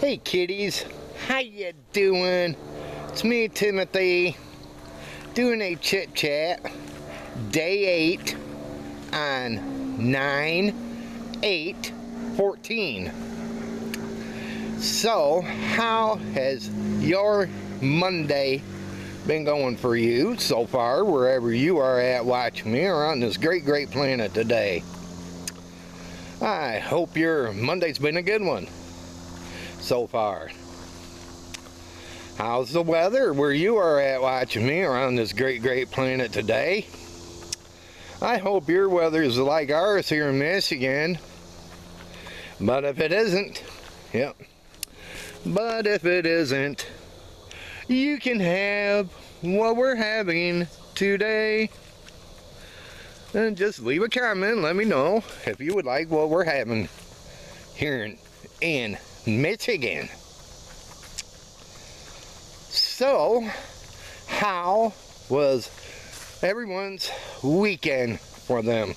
Hey kiddies, how you doing? It's me, Timothy, doing a chit chat, day 8 on 9 8 14. So, how has your Monday been going for you so far, wherever you are at watching me around this great, great planet today? I hope your Monday's been a good one so far. How's the weather where you are at watching me around this great, great planet today? I hope your weather is like ours here in Michigan. But if it isn't, yep. But if it isn't, you can have what we're having today. And just leave a comment, let me know if you would like what we're having here in, Michigan. So, how was everyone's weekend for them?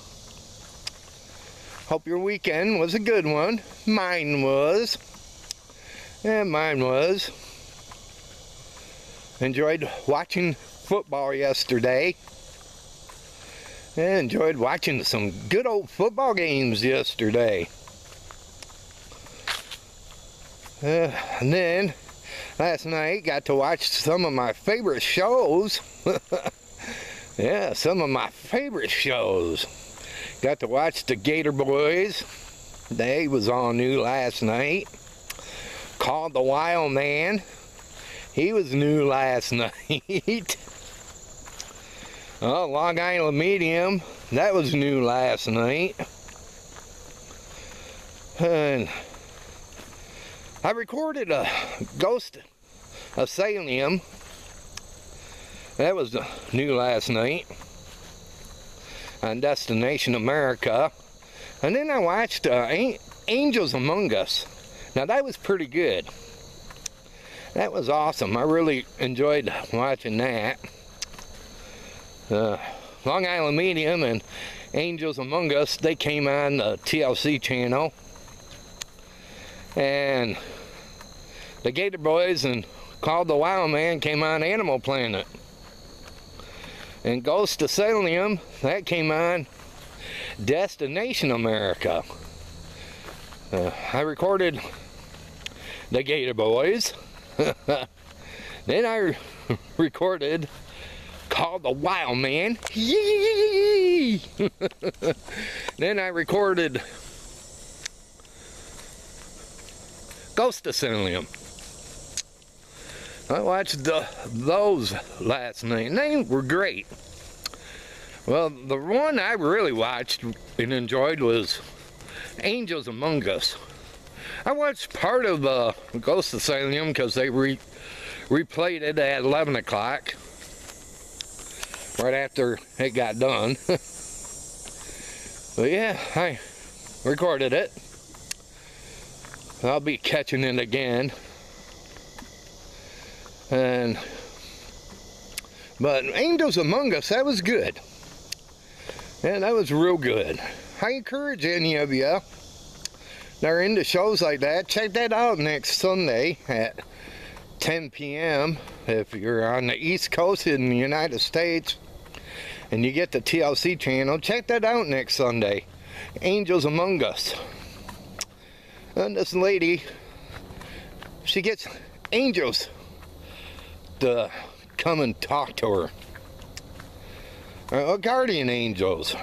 Hope your weekend was a good one. Mine was. And mine was. Enjoyed watching football yesterday. And enjoyed watching some good old football games yesterday. Uh, and then last night got to watch some of my favorite shows. yeah, some of my favorite shows. Got to watch the Gator Boys. They was all new last night. Call of the Wildman. He was new last night. oh, Long Island Medium. That was new last night. And I recorded a Ghost of Salem. That was new last night on Destination America. And then I watched uh, Angels Among Us. Now that was pretty good. That was awesome. I really enjoyed watching that. Uh, Long Island Medium and Angels Among Us, they came on the TLC channel. And the Gator Boys and Call of the Wildman came on Animal Planet. And Ghost of Salem, that came on Destination America. Uh, I recorded the Gator Boys. then I recorded Call of the Wildman. Yee! then I recorded Ghost Salem. I watched the, those last night, they were great. Well, the one I really watched and enjoyed was Angels Among Us. I watched part of uh, Ghost Salem because they re replayed it at 11 o'clock, right after it got done. but yeah, I recorded it. I'll be catching it again. And but Angels Among Us, that was good. And that was real good. I encourage any of you that are into shows like that, check that out next Sunday at 10 p.m. If you're on the East Coast in the United States and you get the TLC channel, check that out next Sunday. Angels Among Us. And this lady, she gets angels to come and talk to her. Uh, guardian angels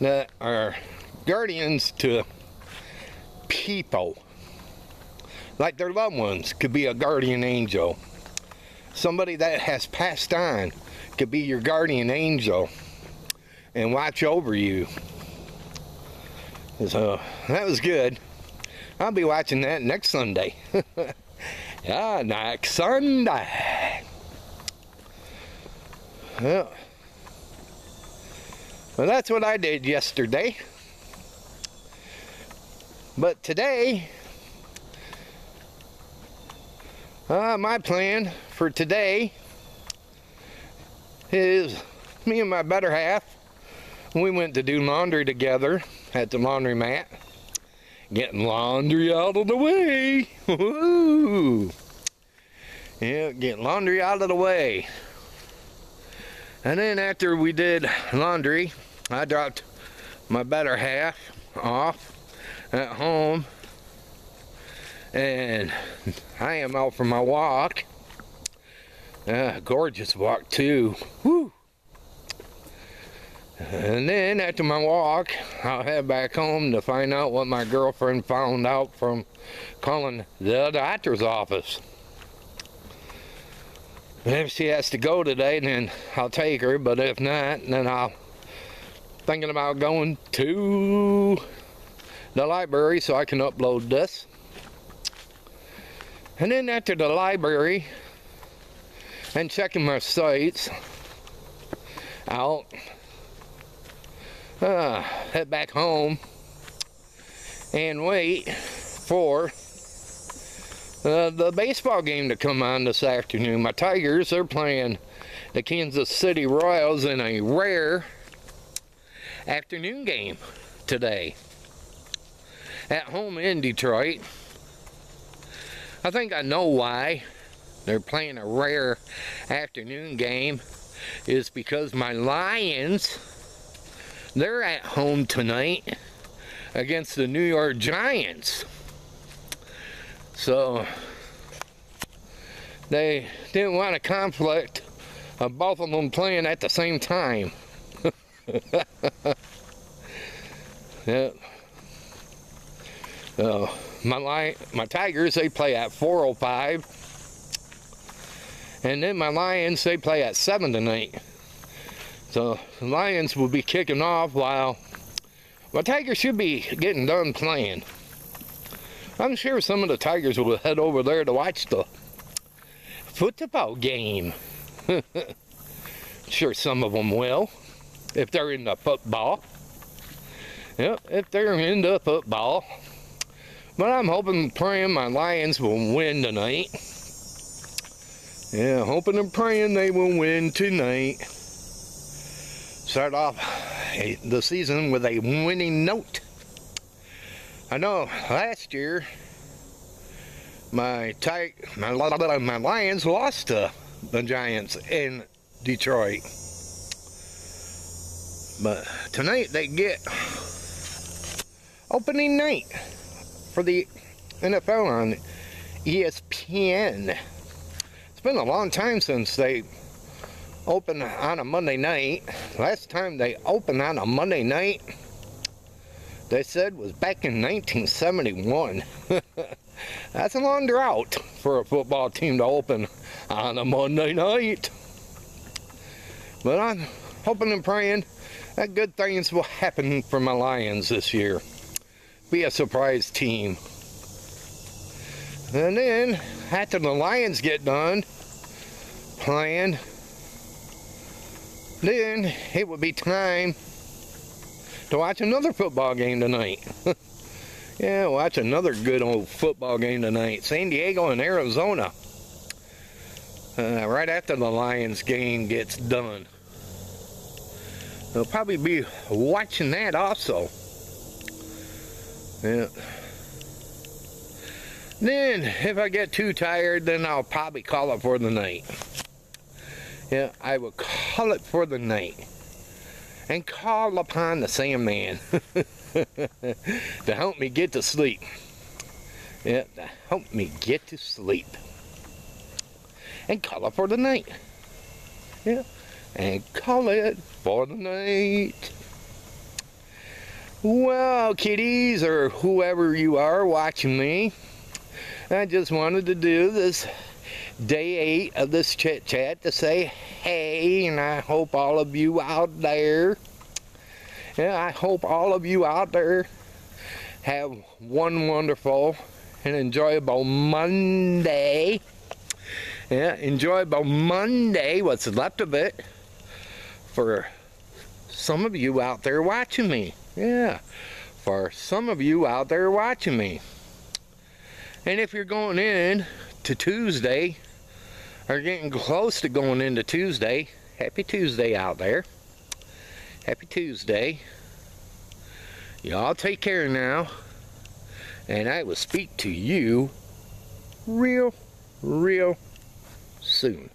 that are guardians to people. Like their loved ones could be a guardian angel. Somebody that has passed on could be your guardian angel and watch over you. So that was good. I'll be watching that next Sunday. yeah, next Sunday. Yeah. Well, that's what I did yesterday. But today, uh, my plan for today is me and my better half, we went to do laundry together at the laundromat. getting laundry out of the way. Yeah, getting laundry out of the way. And then after we did laundry, I dropped my better half off at home. And I am out for my walk. Uh, gorgeous walk too. Woo! And then after my walk, I'll head back home to find out what my girlfriend found out from calling the doctor's office. If she has to go today, then I'll take her. But if not, then I'll thinking about going to the library so I can upload this. And then after the library and checking my sites out, uh, head back home and wait for uh, the baseball game to come on this afternoon. My Tigers are playing the Kansas City Royals in a rare afternoon game today at home in Detroit. I think I know why they're playing a rare afternoon game is because my Lions they're at home tonight against the New York Giants. So they didn't want a conflict of both of them playing at the same time. yeah. Uh, my line, my Tigers, they play at 4:05, and then my Lions, they play at seven tonight. The Lions will be kicking off while my Tigers should be getting done playing. I'm sure some of the Tigers will head over there to watch the football game. sure some of them will, if they're into football. Yep, if they're into football. But I'm hoping praying my Lions will win tonight. Yeah, hoping and praying they will win tonight start off the season with a winning note. I know last year my tight my my Lions lost to the Giants in Detroit. But tonight they get opening night for the NFL on ESPN. It's been a long time since they open on a Monday night. Last time they opened on a Monday night, they said was back in 1971. That's a long drought for a football team to open on a Monday night. But I'm hoping and praying that good things will happen for my Lions this year. Be a surprise team. And then, after the Lions get done playing, then it would be time to watch another football game tonight. yeah, watch another good old football game tonight. San Diego and Arizona. Uh, right after the Lions game gets done. I'll probably be watching that also. Yeah. Then, if I get too tired, then I'll probably call it for the night yeah, I will call it for the night and call upon the Sandman to help me get to sleep. Yeah, to help me get to sleep. And call it for the night. Yeah, and call it for the night. Well, kiddies, or whoever you are watching me, I just wanted to do this day eight of this chit chat to say hey, and I hope all of you out there, yeah, I hope all of you out there have one wonderful and enjoyable Monday. Yeah, enjoyable Monday, what's left of it, for some of you out there watching me. Yeah, for some of you out there watching me. And if you're going in to Tuesday, are getting close to going into Tuesday. Happy Tuesday out there. Happy Tuesday. Y'all take care now. And I will speak to you real, real soon.